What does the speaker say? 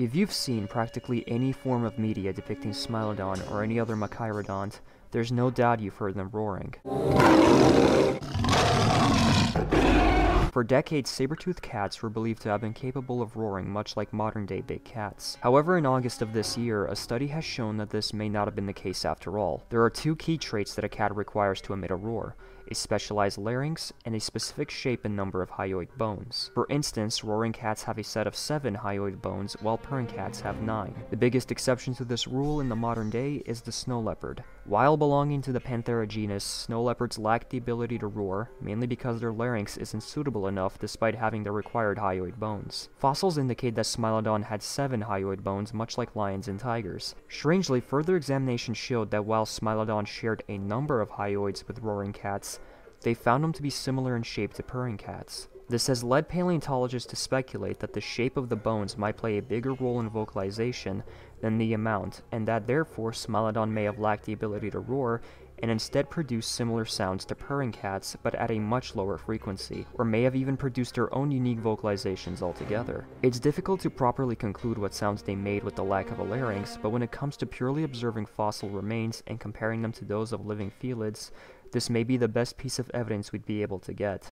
If you've seen practically any form of media depicting Smilodon or any other Machairodont, there's no doubt you've heard them roaring. For decades, saber-toothed cats were believed to have been capable of roaring much like modern-day big cats. However, in August of this year, a study has shown that this may not have been the case after all. There are two key traits that a cat requires to emit a roar, a specialized larynx, and a specific shape and number of hyoid bones. For instance, roaring cats have a set of 7 hyoid bones, while purring cats have 9. The biggest exception to this rule in the modern day is the snow leopard. While belonging to the Panthera genus, snow leopards lack the ability to roar, mainly because their larynx isn't suitable enough despite having the required hyoid bones. Fossils indicate that Smilodon had 7 hyoid bones, much like lions and tigers. Strangely, further examination showed that while Smilodon shared a number of hyoids with roaring cats, they found them to be similar in shape to purring cats. This has led paleontologists to speculate that the shape of the bones might play a bigger role in vocalization than the amount, and that therefore Smilodon may have lacked the ability to roar and instead produced similar sounds to purring cats but at a much lower frequency, or may have even produced their own unique vocalizations altogether. It's difficult to properly conclude what sounds they made with the lack of a larynx, but when it comes to purely observing fossil remains and comparing them to those of living felids, this may be the best piece of evidence we'd be able to get.